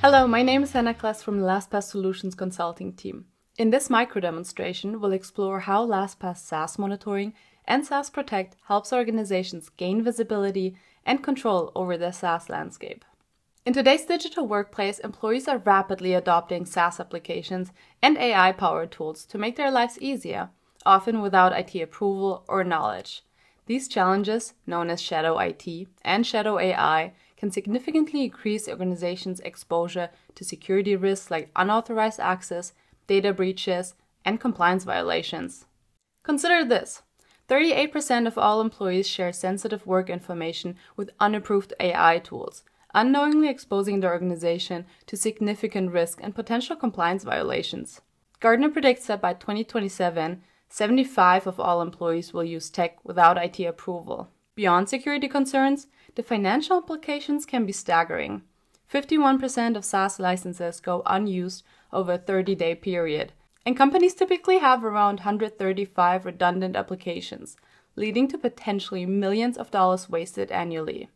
Hello, my name is Anna Klass from the LastPass Solutions Consulting team. In this micro demonstration, we'll explore how LastPass SaaS monitoring and SaaS Protect helps organizations gain visibility and control over their SaaS landscape. In today's digital workplace, employees are rapidly adopting SaaS applications and AI powered tools to make their lives easier, often without IT approval or knowledge. These challenges, known as shadow IT and shadow AI, can significantly increase organizations' exposure to security risks like unauthorized access, data breaches, and compliance violations. Consider this 38% of all employees share sensitive work information with unapproved AI tools, unknowingly exposing their organization to significant risk and potential compliance violations. Gartner predicts that by 2027, 75 of all employees will use tech without IT approval. Beyond security concerns, the financial implications can be staggering. 51% of SaaS licenses go unused over a 30 day period, and companies typically have around 135 redundant applications, leading to potentially millions of dollars wasted annually.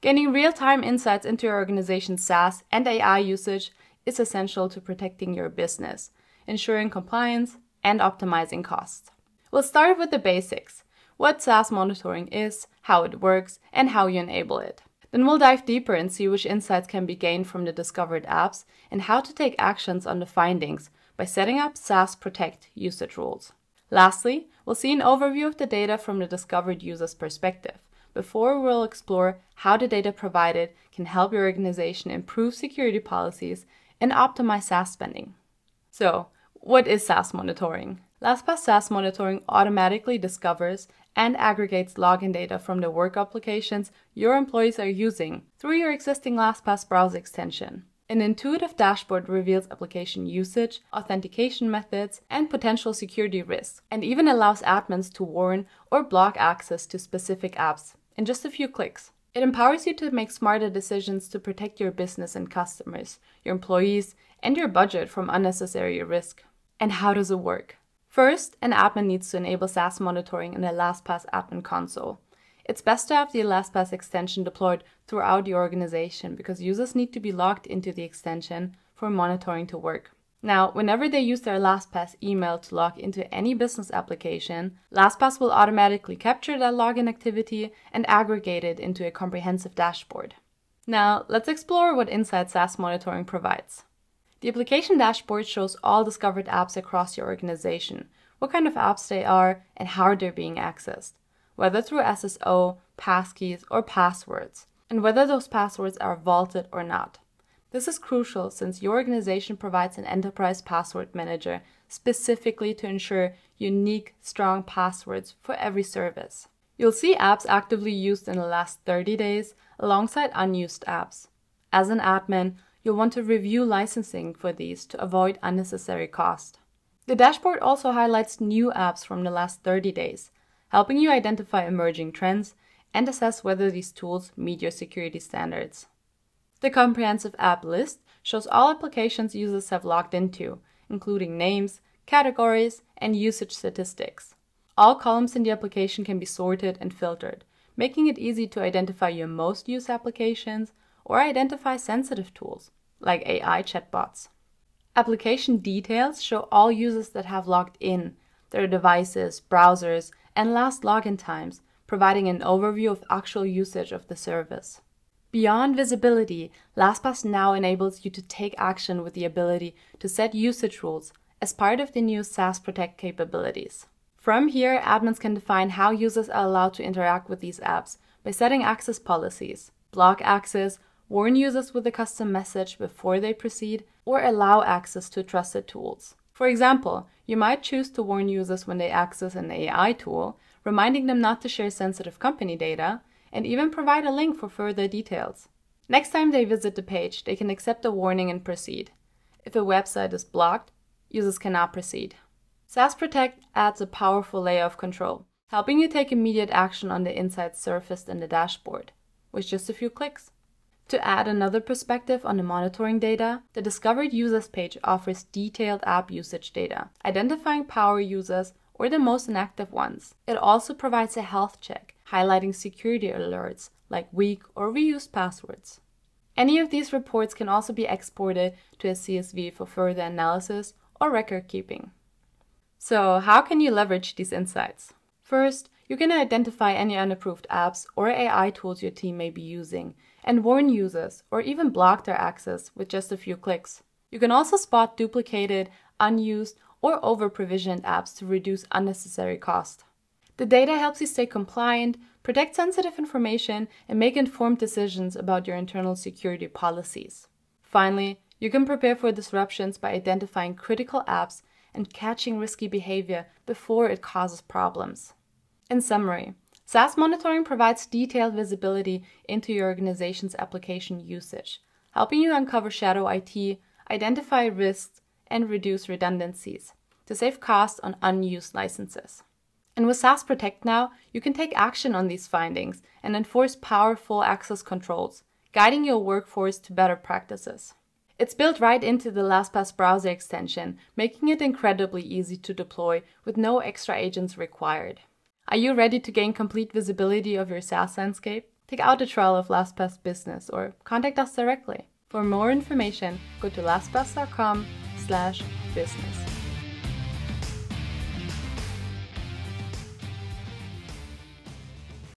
Gaining real time insights into your organization's SaaS and AI usage is essential to protecting your business, ensuring compliance, and optimizing costs. We'll start with the basics what SaaS monitoring is, how it works, and how you enable it. Then we'll dive deeper and see which insights can be gained from the discovered apps and how to take actions on the findings by setting up SaaS Protect usage rules. Lastly, we'll see an overview of the data from the discovered user's perspective before we'll explore how the data provided can help your organization improve security policies and optimize SaaS spending. So, what is SaaS monitoring? LastPass SaaS monitoring automatically discovers and aggregates login data from the work applications your employees are using through your existing LastPass browser extension. An intuitive dashboard reveals application usage, authentication methods, and potential security risks, and even allows admins to warn or block access to specific apps in just a few clicks. It empowers you to make smarter decisions to protect your business and customers, your employees, and your budget from unnecessary risk. And how does it work? First, an admin needs to enable SaaS monitoring in the LastPass admin console. It's best to have the LastPass extension deployed throughout the organization because users need to be logged into the extension for monitoring to work. Now, whenever they use their LastPass email to log into any business application, LastPass will automatically capture that login activity and aggregate it into a comprehensive dashboard. Now, let's explore what Insight SaaS Monitoring provides. The application dashboard shows all discovered apps across your organization, what kind of apps they are, and how they're being accessed, whether through SSO, passkeys, or passwords, and whether those passwords are vaulted or not. This is crucial since your organization provides an enterprise password manager specifically to ensure unique, strong passwords for every service. You'll see apps actively used in the last 30 days alongside unused apps. As an admin, you'll want to review licensing for these to avoid unnecessary cost. The dashboard also highlights new apps from the last 30 days, helping you identify emerging trends and assess whether these tools meet your security standards. The comprehensive app list shows all applications users have logged into, including names, categories, and usage statistics. All columns in the application can be sorted and filtered, making it easy to identify your most used applications or identify sensitive tools, like AI chatbots. Application details show all users that have logged in, their devices, browsers, and last login times, providing an overview of actual usage of the service. Beyond visibility, LastPass now enables you to take action with the ability to set usage rules as part of the new SaaS Protect capabilities. From here, admins can define how users are allowed to interact with these apps by setting access policies, block access, warn users with a custom message before they proceed, or allow access to trusted tools. For example, you might choose to warn users when they access an AI tool, reminding them not to share sensitive company data, and even provide a link for further details. Next time they visit the page, they can accept the warning and proceed. If a website is blocked, users cannot proceed. SaaS Protect adds a powerful layer of control, helping you take immediate action on the insights surfaced in the dashboard with just a few clicks. To add another perspective on the monitoring data, the Discovered Users page offers detailed app usage data, identifying power users or the most inactive ones. It also provides a health check, highlighting security alerts like weak or reused passwords. Any of these reports can also be exported to a CSV for further analysis or record keeping. So, how can you leverage these insights? First, you can identify any unapproved apps or AI tools your team may be using and warn users or even block their access with just a few clicks. You can also spot duplicated, unused, or over provisioned apps to reduce unnecessary cost. The data helps you stay compliant, protect sensitive information, and make informed decisions about your internal security policies. Finally, you can prepare for disruptions by identifying critical apps and catching risky behavior before it causes problems. In summary, SaaS monitoring provides detailed visibility into your organization's application usage, helping you uncover shadow IT, identify risks, and reduce redundancies to save costs on unused licenses. And with SaaS Protect now, you can take action on these findings and enforce powerful access controls, guiding your workforce to better practices. It's built right into the LastPass browser extension, making it incredibly easy to deploy with no extra agents required. Are you ready to gain complete visibility of your SaaS landscape? Take out a trial of LastPass Business or contact us directly. For more information, go to lastpass.com slash business.